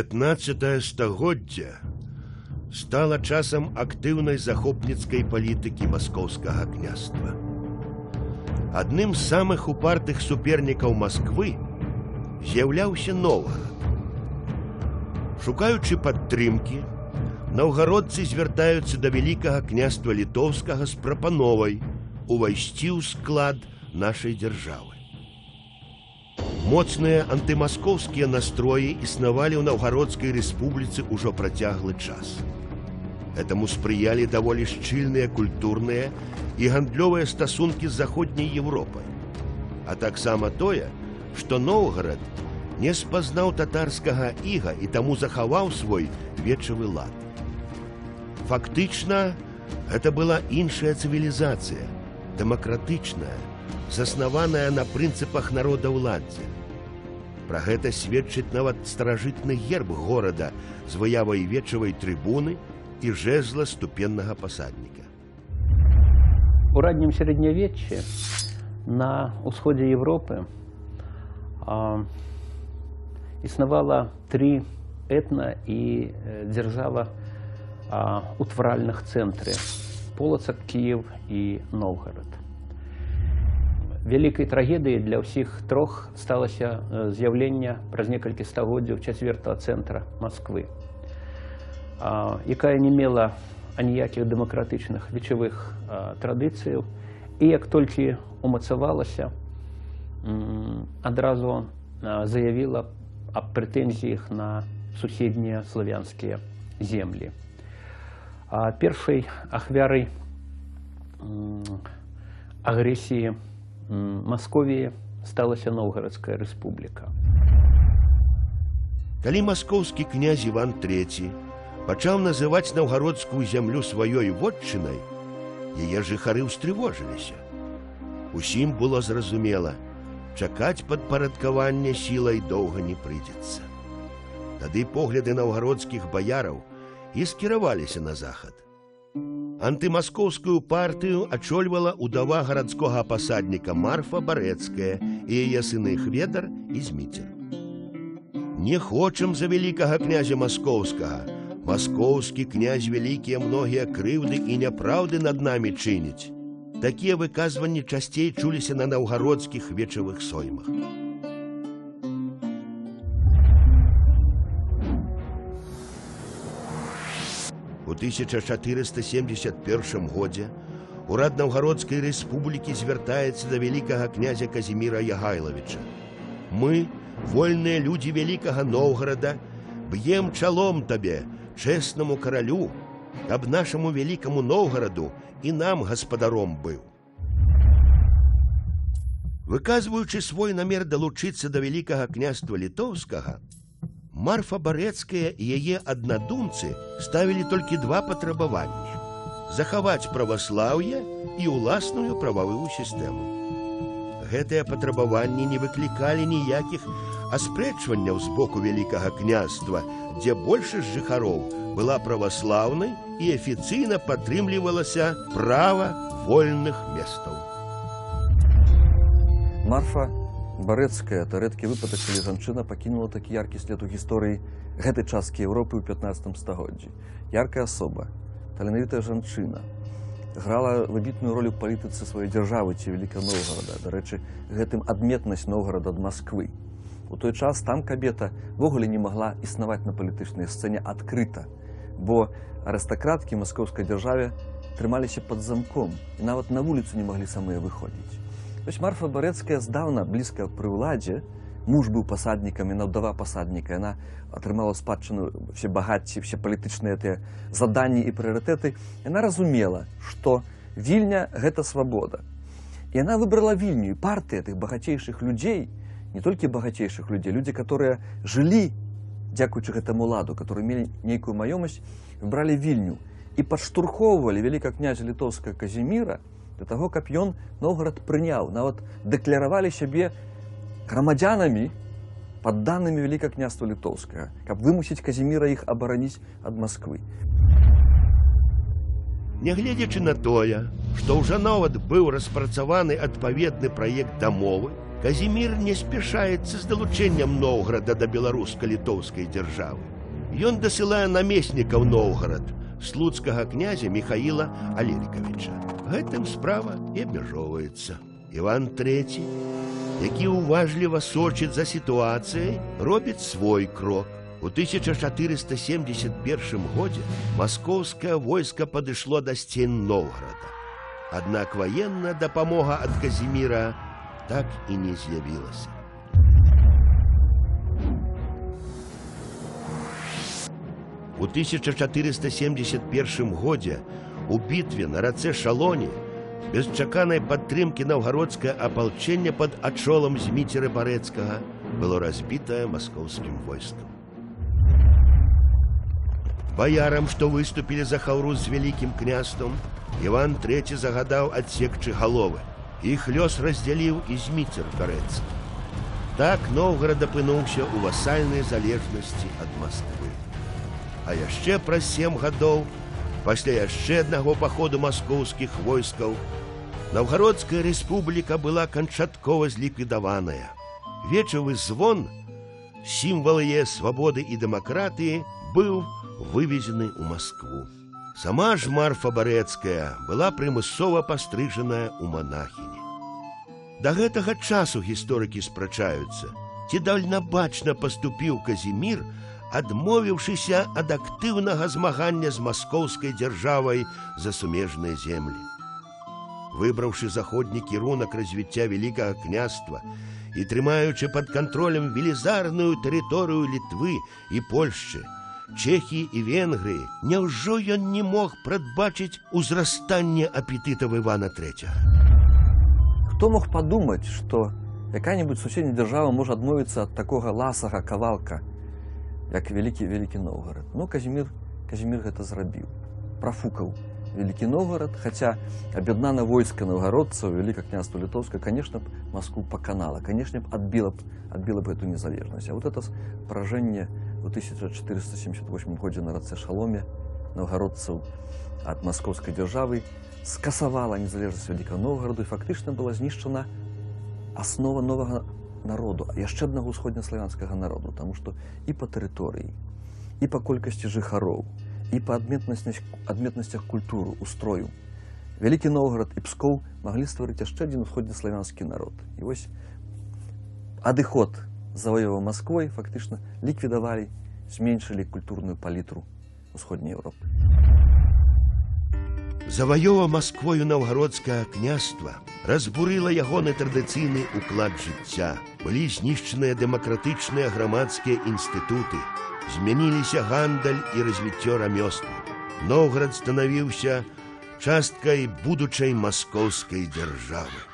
15 стагоддзя стала часам актыўнай захопніцкай палітыкі маскоўскага княства. Адным з самых упартых супернікаў Масквы з'яўляўся Новгород. Шукаючы падтрымкі, наўгародцы звяртаюцца да вялікага княства літоўскага з прапановай увайсці ў склад нашай дзяржавы. Моцныя антымаскоўскія настроі існавалі ў наўгародскай рэспубліцы ўжо працяглы час. Этаму спрыялі даволі шчыльныя культурныя і гандлёвыя стасункі з заходняй Еўропай. А таксама тое, што Ноўгарад не спазнаў татарскага іга і таму захаваў свой вечавы лад. Фактычна, гэта была іншая цывілізацыя, дэмакратычная, заснаваная на прынцыпах народа ўладдзя. Пра гэта сведчыць нават старажытны герб горада з выявай вечавай трыбуны і жэзла ступеннага пасадніка. У раннім сярэднявеччы на ўсходзе Европы а, існавала тры этна і дзяржава утваральных цэнтры полацак Кіев і Новгород. Вялікай трагедыяй для ўсіх трох сталася з'яўлення праз некалькі стагоддзяў чацвертага цэнтра Масквы якая не мела аніякіх дэмакратычных вечавых традыцыяў і як толькі умацавалася адразу заявіла аб прэтэнзіях на суседнія славянскія землі. Першай ахвярай агрэсіі Масковіі сталася Новгарадская рэспубліка. Калі маскоўскі князь Іван III пачаў называць наўгародскую зямлю сваёй вотчынай, яе жыхары ўстрывожыліся. Усім было зразумела, чакаць падпарадкавання сілай доўга не прыйдзецца. Тады погляды наўгародскіх баяраў і скіраваліся на захад. Антымаскоўскую партыю ачольвала ўдава гарадскога пасадніка Марфа Барэцкая і яе сыны Хведар і зміцер. Не хочам за вялікага князя маскоўскага, Маскоўскі князь вялікія многія крыўды і няпраўды над намі чыніць. Такія выказванні часцей чуліся на наўгародскіх вечавых соймах. 1471 годзе урад наўгародскай рэспублікі звяртаецца да вялікага князя Казіміра Ягайлавіча. Мы, вольныя людзі вялікага Ноўгарада, б'ем чалом табе, чэснаму каралю, каб нашаму вялікаму Ноўгараду і нам гаспадаром быў. Выказваючы свой намер далучыцца да вялікага княства літоўскага, Марфа барэцкая і яе аднадумцы ставілі толькі два патрабаванні: захаваць праваслаўе і ўласную прававую сістэму. Гэтыя патрабаванні не выклікалі ніякіх аспрэчванняў з боку вялікага княства, дзе большасць жыхароў была праваслаўнай і афіцыйна падтрымлівалася права вольных месцаў. Марфа барэцкая это рэдкі выпадак, калі жанчына пакінула такі яркі след у гісторыі гэтай часткі Еўропы ў 15 стагоддзі. Яркая асоба, таленавітая жанчына, грала выбітную ролю палітыцы сваёй дзяржавы ці вяліка Новгорада. Дарэчы, гэтым адметнасць Новгорада ад Масквы. У той час там кабета ввогуле не магла існаваць на палітычнай сцэне адкрыта, бо арыстакраткі маскоўскай дзяржаве трымаліся пад замком і нават на вуліцу не маглі самыя выходзіць. Вось Марфа барэцкая здаўна блізка пры ўладзе, муж быў пасаднікам і наўдава пасадніка яна атрымала спадчыну все багацці все палітычныя тыя заданні і прыярытэты яна разумела што вільня гэта свабода яна выбрала вільню партыя тых багацейшых людзей не толькі багацейшых людзей людзі которые жылі дзякуючы гэтаму ладу которые мелі нейкую маёмасць бралі вільню і падштурхоўвалі вяліка князя літоўска казіміра для таго каб ён новгород прыняў. Нават дэкляравалі сябе грамадзянамі падданымі вяліка княства літоўскага каб вымусіць казіміра іх абараніць ад москвы Нягледзячы на тое, што ўжо нават быў распрацаваны адпаведны праект дамовы, Казімір не спяшаецца з далучэннем Ноўграда да беларуска-літоўскай дзяржавы. Ён дасылае намеснікаў Ноўгарад, слуцкага князя Михаіла Алелькавіча. Гэтым справа і абмяжоўваецца. Іван III, які ўважліва сочыць за сітуацыяй, робіць свой крок. У 1471 годзе маскоўскае войска падышло да сцен Ноўграда. Аднак ваенная дапамога ад Казіміра так і не з'явілася. У 1471 годзе у бітве на рацэ Шалоне без чаканай падтрымкі наўгародскае апалчэнне пад ачолам зміцеры барэцкага было разбітае маскоўскім войскам. Баярам, што выступілі за хаўру з вялікім княствам, Іван III загадаў адсекчы галовы. Іх лёс раздзяліў і зміцер барэцкі. Так Новгород апынуўся ў васальнай залежнасці ад Масквы. А яшчэ праз сем гадоў, пасля яшчэ аднаго паходу маскоўскіх войскаў, Наўгародская рэспубліка была канчаткова зліквідаваная. Вечавы звон, сімвал яе свабоды і дэмакратыі быў вывезены ў Маскву. Сама ж Марфа Барэцкая была прымусова пастрыжаная ў манахіні. Да гэтага часу гісторыкі спрачаюцца, ці дальнабачна паступіў Казімір, адмовіўшыся ад актыўнага змагання з маскоўскай дзяржавай за сумежныя землі. Выбраўшы заходні кірунак развіцця вялікага княства і трымаючы пад кантролем велізарную тэрыторыю літвы і Польшчы, Чехіі і Венгрыі, няўжо ён не мог прадбачыць узрастанне апетытаў Івана III. Хто мог падумаць, што якая-небудзь суседняя дзяржава можа адмовіцца ад такога ласага кавалка, як вялікі вялікі Новгород. Ну Казімір Казімір гэта зрабіў. Прафукаў вялікі Новгород, хаця аб'яднана войска наўгародцаў, вяліка княства літоўска, конечно б Маску паканала, канешне б адбіла б адбіла б эту незалежнасць. А вот это пражэнне у 1478 годзе на рацэ шаломе наўгародцаў ад маскоўскай дзяржавы скасавала незалежнасць вялікага Новгороду і фактычна была знішчана аснова новага народу, яшчэ аднаго ўсходнеславянскага народу, таму што і па тэрыторыі, і па колькасці жыхароў, і па адметнасцях культуру устрою. Вялікі новгород і пскоў маглі стварыць яшчэ адзін усходнеславянскі народ. І вось адыход заваёва москвой фактычна ліквідавалі зменшылі культурную палітру усходняй Еўропы заваёва москвою наўгародскае княства разбурыла ягоны традыцыйны уклад жыцця былі знішчаныя дэмакратычныя грамадскія інстытуты змяніліся гандаль і развіццё рамёствы. Новград станавіўся часткай будучай маскоўскай дзяржавы.